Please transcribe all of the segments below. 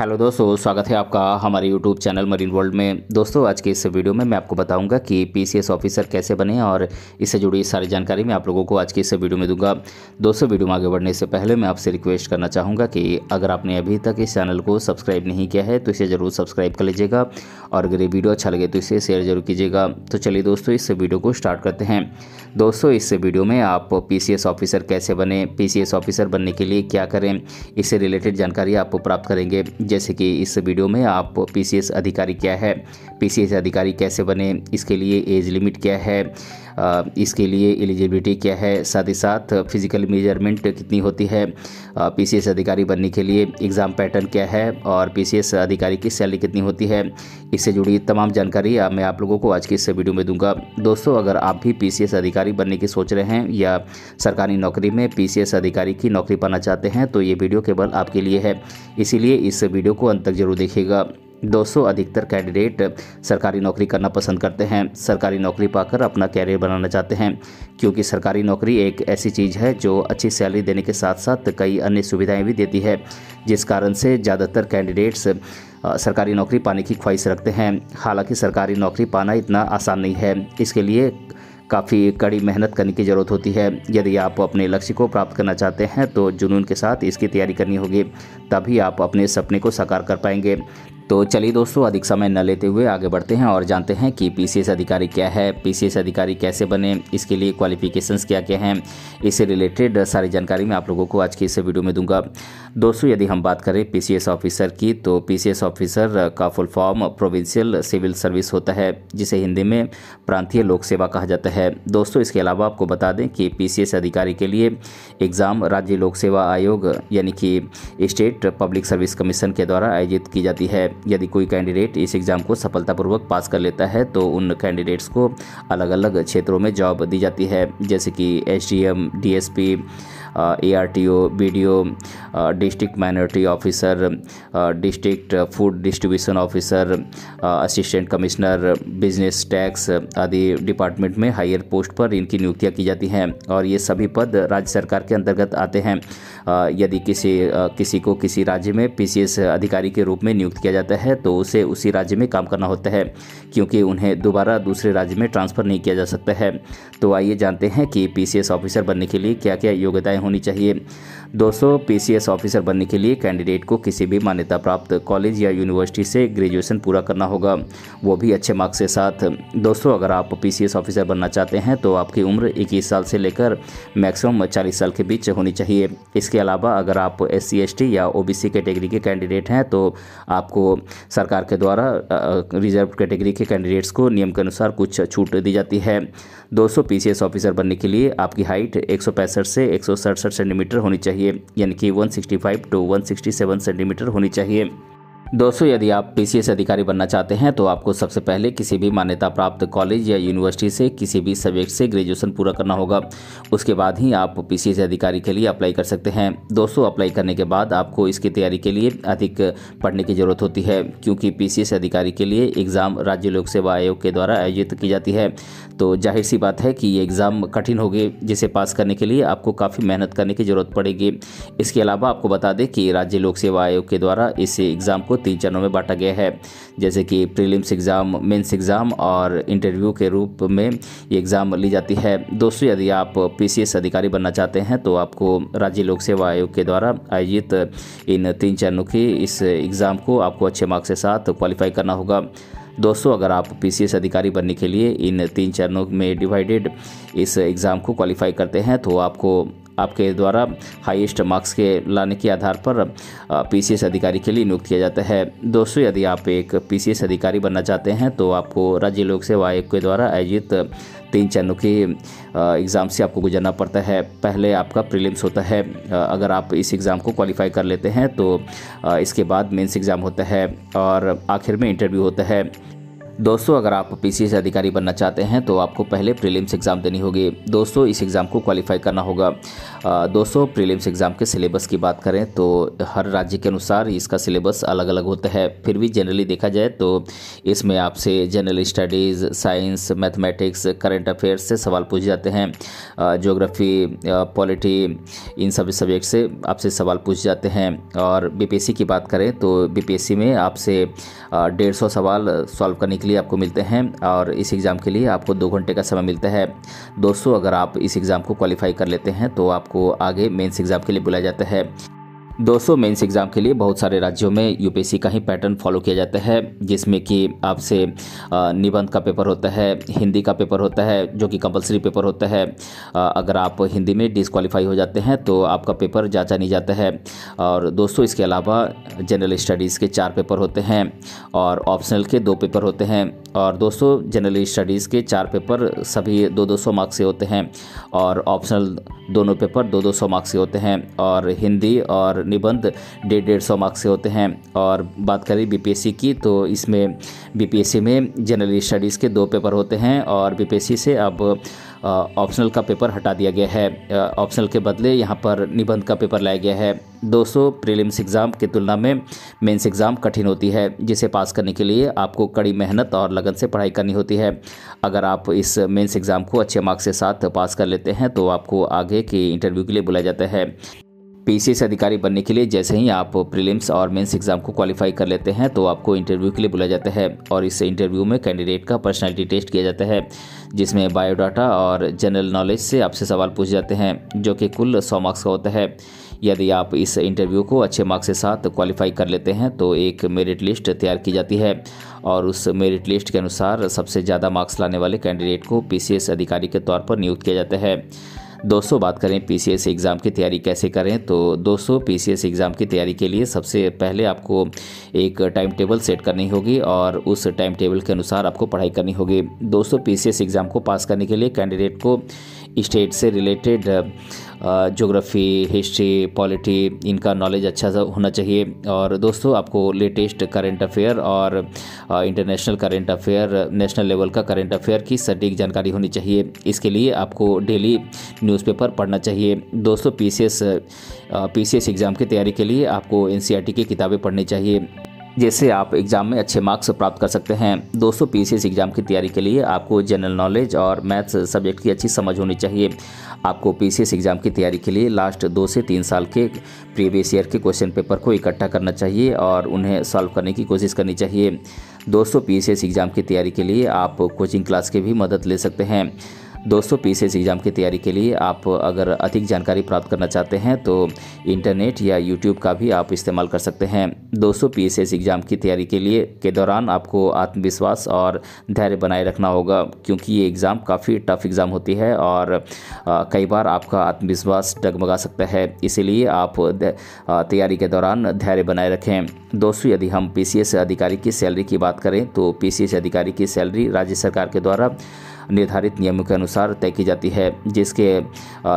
Hello दोस्तों, स्वागत है आपका हमारे यूट्यूब चैनल मरीन वर्ल्ड में। दोस्तों, आज के इस वीडियो में मैं आपको बताऊँगा कि पीसीएस ऑफिसर कैसे बने और इससे जुड़ी सारी जानकारी मैं आप लोगों को आज के इस वीडियो में दूँगा। दोस्तों वीडियो में आगे बढ़ने से पहले मैं आपसे रिक्वेस्ट करना चाहूँगा कि अगर आपने अभी तक इस चैनल को सब्सक्राइब नहीं किया है तो इसे ज़रूर सब्सक्राइब कर लीजिएगा और अगर ये वीडियो अच्छा लगे तो इसे शेयर ज़रूर कीजिएगा। तो चलिए दोस्तों, इस वीडियो को स्टार्ट करते हैं। दोस्तों, इस वीडियो में आप पीसीएस ऑफिसर कैसे बने पीसीएस ऑफिसर बनने के लिए क्या करें, इससे रिलेटेड जानकारी आप प्राप्त करेंगे। जैसे कि इस वीडियो में आप पीसीएस अधिकारी क्या है पीसीएस अधिकारी कैसे बने, इसके लिए एज लिमिट क्या है इसके लिए एलिजिबिलिटी क्या है? साथ ही साथ फ़िज़िकल मेज़रमेंट कितनी होती है? पीसीएस अधिकारी बनने के लिए एग्ज़ाम पैटर्न क्या है? और पीसीएस अधिकारी की सैलरी कितनी होती है? इससे जुड़ी तमाम जानकारी मैं आप लोगों को आज की इस वीडियो में दूँगा। दोस्तों, अगर आप भी पीसीएस अधिकारी बनने की सोच रहे हैं या सरकारी नौकरी में पीसीएस अधिकारी की नौकरी पाना चाहते हैं तो ये वीडियो केवल आपके लिए है। इसीलिए इस वीडियो को अंत तक ज़रूर देखिएगा। दोस्तों अधिकतर कैंडिडेट सरकारी नौकरी करना पसंद करते हैं। सरकारी नौकरी पाकर अपना कैरियर बनाना चाहते हैं, क्योंकि सरकारी नौकरी एक ऐसी चीज़ है जो अच्छी सैलरी देने के साथ साथ कई अन्य सुविधाएँ भी देती है, जिस कारण से ज़्यादातर कैंडिडेट्स सरकारी नौकरी पाने की ख्वाहिश रखते हैं। हालाँकि सरकारी नौकरी पाना इतना आसान नहीं है। इसके लिए काफ़ी कड़ी मेहनत करने की ज़रूरत होती है। यदि आप अपने लक्ष्य को प्राप्त करना चाहते हैं तो जुनून के साथ इसकी तैयारी करनी होगी, तभी आप अपने सपने को साकार कर पाएँगे। तो चलिए दोस्तों, अधिक समय न लेते हुए आगे बढ़ते हैं और जानते हैं कि पीसीएस अधिकारी क्या है पीसीएस अधिकारी कैसे बने, इसके लिए क्वालिफिकेशंस क्या क्या हैं, इससे रिलेटेड सारी जानकारी मैं आप लोगों को आज की इस वीडियो में दूँगा। दोस्तों, यदि हम बात करें पीसीएस ऑफिसर की तो पीसीएस ऑफिसर का full form provincial civil service होता है, जिसे हिंदी में प्रांतीय लोक सेवा कहा जाता है। दोस्तों, इसके अलावा आपको बता दें कि पीसीएस अधिकारी के लिए एग्ज़ाम राज्य लोक सेवा आयोग, यानी कि स्टेट पब्लिक सर्विस कमीशन के द्वारा आयोजित की जाती है। यदि कोई कैंडिडेट इस एग्ज़ाम को सफलतापूर्वक पास कर लेता है तो उन कैंडिडेट्स को अलग अलग क्षेत्रों में जॉब दी जाती है, जैसे कि S D M D S P A R T O B D O district minority officer district food distribution officer assistant commissioner business tax आदि डिपार्टमेंट में हायर पोस्ट पर इनकी नियुक्तियाँ की जाती हैं और ये सभी पद राज्य सरकार के अंतर्गत आते हैं। यदि किसी किसी को किसी राज्य में पीसीएस अधिकारी के रूप में नियुक्त किया जाता है तो उसे उसी राज्य में काम करना होता है, क्योंकि उन्हें दोबारा दूसरे राज्य में ट्रांसफ़र नहीं किया जा सकता है। तो आइए जानते हैं कि पीसीएस ऑफिसर बनने के लिए क्या क्या योग्यताएँ होनी चाहिए। दोस्तों पीसीएस ऑफिसर बनने के लिए कैंडिडेट को किसी भी मान्यता प्राप्त कॉलेज या यूनिवर्सिटी से ग्रेजुएशन पूरा करना होगा। वो भी अच्छे मार्क्स के साथ। दोस्तों, अगर आप पीसीएस ऑफिसर बनना चाहते हैं तो आपकी उम्र इक्कीस साल से लेकर मैक्सिमम चालीस साल के बीच होनी चाहिए। इसके अलावा, अगर आप एस सी या ओबीसी कैटेगरी के कैंडिडेट हैं तो आपको सरकार के द्वारा रिज़र्व कैटेगरी के कैंडिडेट्स को नियम के अनुसार कुछ छूट दी जाती है। 200 पीसीएस ऑफिसर बनने के लिए आपकी हाइट एक सौ पैंसठ से एक सेंटीमीटर होनी चाहिए यानी कि 165 टू 167 सेंटीमीटर होनी चाहिए। दोस्तों, यदि आप पीसीएस अधिकारी बनना चाहते हैं तो आपको सबसे पहले किसी भी मान्यता प्राप्त कॉलेज या यूनिवर्सिटी से किसी भी सब्जेक्ट से ग्रेजुएशन पूरा करना होगा। उसके बाद ही आप पीसीएस अधिकारी के लिए अप्लाई कर सकते हैं। दोस्तों, अप्लाई करने के बाद आपको इसकी तैयारी के लिए अधिक पढ़ने की ज़रूरत होती है, क्योंकि पीसीएस अधिकारी के लिए एग्ज़ाम राज्य लोक सेवा आयोग के द्वारा आयोजित की जाती है। तो ज़ाहिर सी बात है कि ये एग्ज़ाम कठिन होगी, जिसे पास करने के लिए आपको काफ़ी मेहनत करने की ज़रूरत पड़ेगी। इसके अलावा आपको बता दें कि राज्य लोक सेवा आयोग के द्वारा इस एग्ज़ाम को तीन चरणों में बांटा गया है। जैसे कि प्रीलिम्स एग्ज़ाम, मेंस एग्ज़ाम और इंटरव्यू के रूप में ये एग्ज़ाम ली जाती है। दोस्तों यदि आप पीसीएस अधिकारी बनना चाहते हैं तो आपको राज्य लोक सेवा आयोग के द्वारा आयोजित इन तीन चरणों की इस एग्ज़ाम को आपको अच्छे मार्क्स के साथ क्वालिफाई करना होगा। दोस्तों, अगर आप पीसीएस अधिकारी बनने के लिए इन तीन चरणों में डिवाइडेड इस एग्ज़ाम को क्वालिफाई करते हैं तो आपको आपके द्वारा हाईएस्ट मार्क्स के लाने के आधार पर पीसीएस अधिकारी के लिए नियुक्त किया जाता है। दोस्तों, यदि आप एक पीसीएस अधिकारी बनना चाहते हैं तो आपको राज्य लोक सेवा आयोग के द्वारा आयोजित तीन चरणों के एग्ज़ाम से आपको गुजरना पड़ता है। पहले आपका प्रीलिम्स होता है। अगर आप इस एग्ज़ाम को क्वालिफाई कर लेते हैं तो इसके बाद मेंस एग्ज़ाम होता है और आखिर में इंटरव्यू होता है। दोस्तों, अगर आप पी अधिकारी बनना चाहते हैं तो आपको पहले प्रीलिम्स एग्ज़ाम देनी होगी। दोस्तों, इस एग्ज़ाम को क्वालिफाई करना होगा। दोस्तों प्रीलिम्स एग्ज़ाम के सिलेबस की बात करें तो हर राज्य के अनुसार इसका सिलेबस अलग अलग होता है। फिर भी जनरली देखा जाए तो इसमें आपसे general studies science mathematics current affairs से सवाल पूछे जाते हैं। जोग्राफ़ी पॉलिटी इन सभी सब्जेक्ट से आपसे सवाल पूछे जाते हैं। और बीपीएससी की बात करें तो बीपीएससी में आपसे डेढ़ सौ सवाल सॉल्व करने के लिए आपको मिलते हैं और इस एग्ज़ाम के लिए आपको दो घंटे का समय मिलता है। दोस्तों, अगर आप इस एग्ज़ाम को क्वालिफाई कर लेते हैं तो आपको आगे मेंस एग्ज़ाम के लिए बुलाया जाता है। दोस्तों, मेंस एग्ज़ाम के लिए बहुत सारे राज्यों में यूपीएससी का ही पैटर्न फॉलो किया जाता है, जिसमें कि आपसे निबंध का पेपर होता है, हिंदी का पेपर होता है, जो कि कंपलसरी पेपर होता है। अगर आप हिंदी में डिसक्वालीफाई हो जाते हैं तो आपका पेपर जांचा नहीं जाता है। और दोस्तों, इसके अलावा जनरल स्टडीज़ के चार पेपर होते हैं और ऑप्शनल के दो पेपर होते हैं। और दोस्तों जनरल स्टडीज़ के चार पेपर सभी दो दो सौ मार्क्स से होते हैं और ऑप्शनल दोनों पेपर दो दो सौ मार्क्स से होते हैं और हिंदी और निबंध डेढ़ डेढ़ सौ मार्क्स से होते हैं। और बात करें बीपीएससी की तो इसमें बीपीएससी में जनरल स्टडीज़ के दो पेपर होते हैं और बीपीएससी से अब ऑप्शनल का पेपर हटा दिया गया है। ऑप्शनल के बदले यहाँ पर निबंध का पेपर लाया गया है। 200 प्रीलिम्स एग्ज़ाम की तुलना में मेंस एग्ज़ाम कठिन होती है, जिसे पास करने के लिए आपको कड़ी मेहनत और लगन से पढ़ाई करनी होती है। अगर आप इस मेंस एग्ज़ाम को अच्छे मार्क्स के साथ पास कर लेते हैं तो आपको आगे के इंटरव्यू के लिए बुलाया जाता है। पीसीएस अधिकारी बनने के लिए जैसे ही आप प्रीलिम्स और मेंस एग्ज़ाम को क्वालिफाई कर लेते हैं तो आपको इंटरव्यू के लिए बुलाया जाता है और इस इंटरव्यू में कैंडिडेट का पर्सनैलिटी टेस्ट किया जाता है, जिसमें बायोडाटा और जनरल नॉलेज से आपसे सवाल पूछे जाते हैं, जो कि कुल सौ मार्क्स का होता है। यदि आप इस इंटरव्यू को अच्छे मार्क्स के साथ क्वालिफाई कर लेते हैं तो एक मेरिट लिस्ट तैयार की जाती है और उस मेरिट लिस्ट के अनुसार सबसे ज़्यादा मार्क्स लाने वाले कैंडिडेट को पीसीएस अधिकारी के तौर पर नियुक्त किया जाता है। दोस्तों, बात करें पीसीएस एग्ज़ाम की तैयारी कैसे करें तो दोस्तों पीसीएस एग्ज़ाम की तैयारी के लिए सबसे पहले आपको एक टाइम टेबल सेट करनी होगी और उस टाइम टेबल के अनुसार आपको पढ़ाई करनी होगी। दोस्तों पीसीएस एग्ज़ाम को पास करने के लिए कैंडिडेट को स्टेट से रिलेटेड जोग्राफ़ी हिस्ट्री पॉलिटी इनका नॉलेज अच्छा सा होना चाहिए। और दोस्तों, आपको लेटेस्ट करेंट अफेयर और international current affair national level का करेंट अफेयर की सटीक जानकारी होनी चाहिए। इसके लिए आपको डेली न्यूज़पेपर पढ़ना चाहिए। दोस्तों पीसीएस पीसीएस एग्ज़ाम की तैयारी के लिए आपको एनसीईआरटी की किताबें पढ़नी चाहिए। जिससे आप एग्ज़ाम में अच्छे मार्क्स प्राप्त कर सकते हैं। दोस्तों पीसीएस एग्ज़ाम की तैयारी के लिए आपको जनरल नॉलेज और मैथ्स सब्जेक्ट की अच्छी समझ होनी चाहिए। आपको पीसीएस एग्ज़ाम की तैयारी के लिए लास्ट दो से तीन साल के प्रीवियस ईयर के क्वेश्चन पेपर को इकट्ठा करना चाहिए और उन्हें सॉल्व करने की कोशिश करनी चाहिए। दोस्तों पीसीएस एग्ज़ाम की तैयारी के लिए आप कोचिंग क्लास की भी मदद ले सकते हैं। दोस्तों पी एग्ज़ाम की तैयारी के लिए आप अगर अधिक जानकारी प्राप्त करना चाहते हैं तो इंटरनेट या यूट्यूब का भी आप इस्तेमाल कर सकते हैं। दोस्तों पी एग्ज़ाम की तैयारी के लिए के दौरान आपको आत्मविश्वास और धैर्य बनाए रखना होगा, क्योंकि ये एग्ज़ाम काफ़ी टफ एग्ज़ाम होती है और कई बार आपका आत्मविश्वास डगमगा सकता है। इसीलिए आप तैयारी के दौरान धैर्य बनाए रखें। दोस्तों, यदि हम PCS अधिकारी की सैलरी की बात करें तो PCS अधिकारी की सैलरी राज्य सरकार के द्वारा निर्धारित नियमों के अनुसार तय की जाती है, जिसके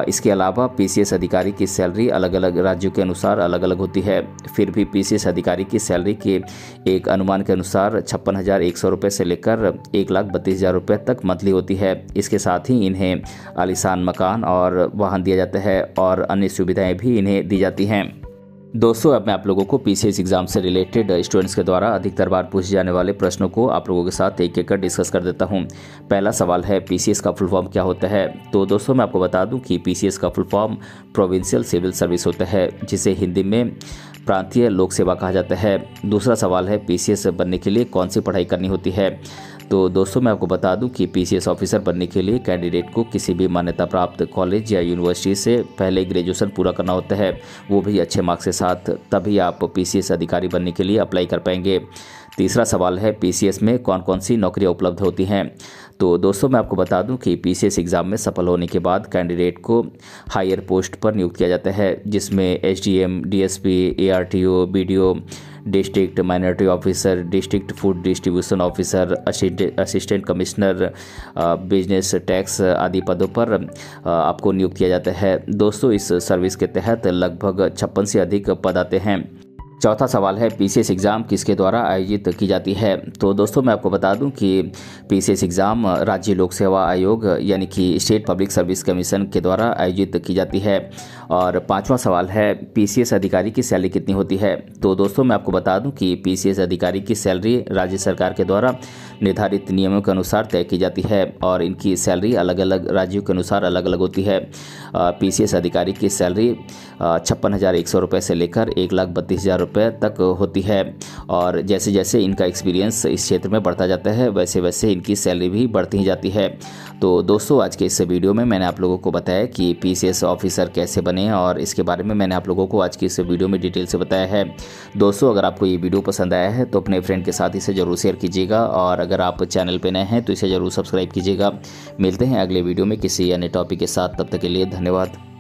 इसके अलावा पीसीएस अधिकारी की सैलरी अलग अलग राज्यों के अनुसार अलग अलग होती है। फिर भी पीसीएस अधिकारी की सैलरी के एक अनुमान के अनुसार छप्पन हज़ार एक सौ रुपये से लेकर एक लाख बत्तीस हज़ार रुपये तक मंथली होती है। इसके साथ ही इन्हें आलिशान मकान और वाहन दिया जाता है और अन्य सुविधाएँ भी इन्हें दी जाती हैं। दोस्तों, अब मैं आप लोगों को पीसीएस एग्ज़ाम से रिलेटेड स्टूडेंट्स के द्वारा अधिकतर बार पूछे जाने वाले प्रश्नों को आप लोगों के साथ एक एक कर डिस्कस कर देता हूँ। पहला सवाल है पीसीएस का फुल फॉर्म क्या होता है? तो दोस्तों, मैं आपको बता दूँ कि पीसीएस का full form provincial civil service होता है, जिसे हिंदी में प्रांतीय लोक सेवा कहा जाता है। दूसरा सवाल है PCS बनने के लिए कौन सी पढ़ाई करनी होती है? तो दोस्तों, मैं आपको बता दूँ कि पीसीएस ऑफिसर बनने के लिए कैंडिडेट को किसी भी मान्यता प्राप्त कॉलेज या यूनिवर्सिटी से पहले ग्रेजुएशन पूरा करना होता है। वो भी अच्छे मार्क्स के साथ, तभी आप पीसीएस अधिकारी बनने के लिए अप्लाई कर पाएँगे। तीसरा सवाल है पीसीएस में कौन कौन सी नौकरियाँ उपलब्ध होती हैं? तो दोस्तों, मैं आपको बता दूँ कि पीसीएस एग्ज़ाम में सफल होने के बाद कैंडिडेट को हायर पोस्ट पर नियुक्त किया जाता है, जिसमें SDM DSP ARTO BDO district minority officer, district food distribution officer assistant commissioner business tax आदि पदों पर आपको नियुक्त किया जाता है। दोस्तों, इस सर्विस के तहत लगभग छप्पन से अधिक पद आते हैं। चौथा सवाल है पीसीएस एग्ज़ाम किसके द्वारा आयोजित की जाती है? तो दोस्तों, मैं आपको बता दूँ कि पीसीएस एग्ज़ाम राज्य लोक सेवा आयोग, यानी कि स्टेट पब्लिक सर्विस कमीशन के द्वारा आयोजित की जाती है। और पांचवा सवाल है पीसीएस अधिकारी की सैलरी कितनी होती है? तो दोस्तों, मैं आपको बता दूँ कि पीसीएस अधिकारी की सैलरी राज्य सरकार के द्वारा निर्धारित नियमों के अनुसार तय की जाती है और इनकी सैलरी अलग अलग राज्यों के अनुसार अलग अलग होती है। पीसीएस अधिकारी की सैलरी छप्पन हज़ार एक सौ रुपये से लेकर एक लाख बत्तीस हज़ार रुपये तक होती है। और जैसे जैसे इनका एक्सपीरियंस इस क्षेत्र में बढ़ता जाता है वैसे वैसे इनकी सैलरी भी बढ़ती ही जाती है। तो दोस्तों, आज के इस वीडियो में मैंने आप लोगों को बताया कि पीसीएस ऑफिसर कैसे बने और इसके बारे में मैंने आप लोगों को आज की इस वीडियो में डिटेल से बताया है। दोस्तों, अगर आपको ये वीडियो पसंद आया है तो अपने फ्रेंड के साथ इसे ज़रूर शेयर कीजिएगा और अगर आप चैनल पर नए हैं तो इसे ज़रूर सब्सक्राइब कीजिएगा। मिलते हैं अगले वीडियो में किसी अन्य टॉपिक के साथ। तब तक के लिए धन्यवाद।